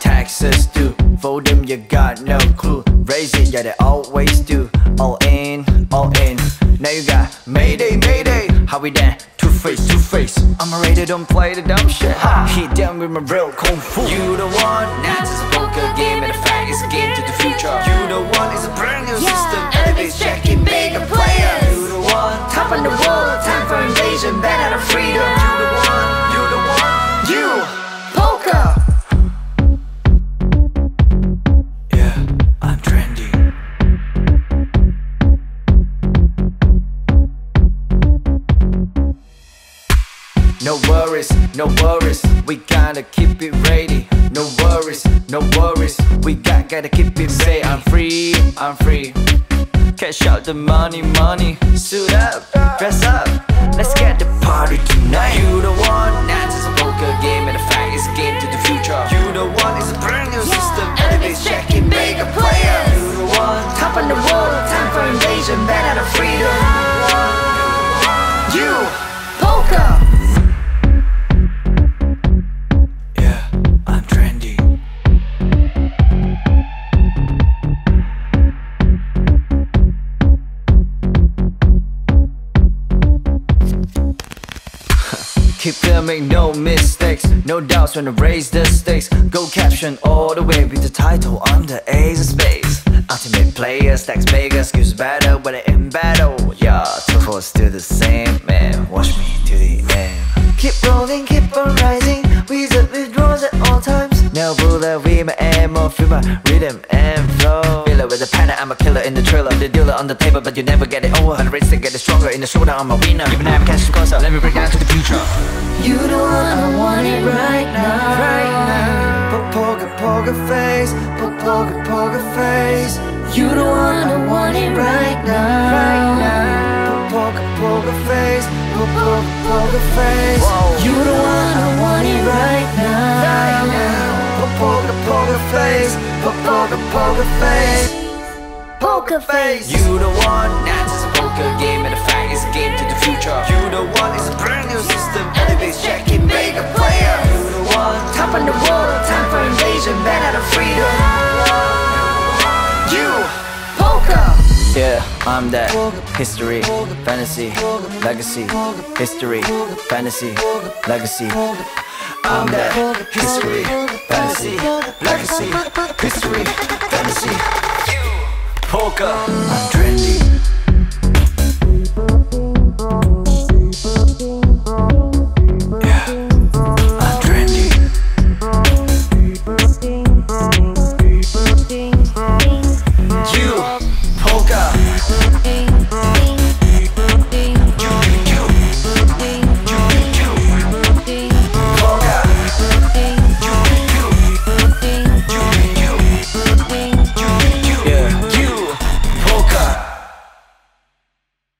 Texas do. Fold them, you got no clue. Raising, yeah, they always do. All we then? Two face, two face. I'm ready, don't play the dumb shit. Ha! Hit them with my real kung fu. You the one, not just a poker game, and a fact is game to the future. You the one, it's a brand new system. Worries, no worries, we gotta keep it ready. No worries, no worries, we got, gotta keep it Say I'm free, I'm free. Cash out the money, money. Suit up, dress up, let's get the party tonight. You the one, not Keep filming, no mistakes, no doubts when I raise the stakes. Go caption all the way with the title on the ace of spades. Ultimate player, stacks bigger, skills better when I'm in battle. Yeah, two force still the same, man. Watch me to the end. Keep rolling, keep on rising. Wizard withdraws at all times. No bullet with my ammo, feel my rhythm and flow. It with the panic, I'm a killer in the trailer The dealer on the table, but you never get it over. The to get it stronger in the shoulder, I'm a winner. Even I'm catching closer, let me break down future. You the one I want it right now. Right now, po- poker, poker face, po- poker, poker face. You the one I want it right now. Right now, po- poker, poker face, po- poker, poker face. You the one I want it right now. Right now, po- poker, poker face, po- poker, poker face. Poker face. You the one, not just a poker game, and the fact is a game to the future. You the one, yeah, I'm that. History, fantasy, legacy. History, fantasy, legacy. I'm that. History, fantasy, legacy. History, fantasy. Poker, I'm trendy.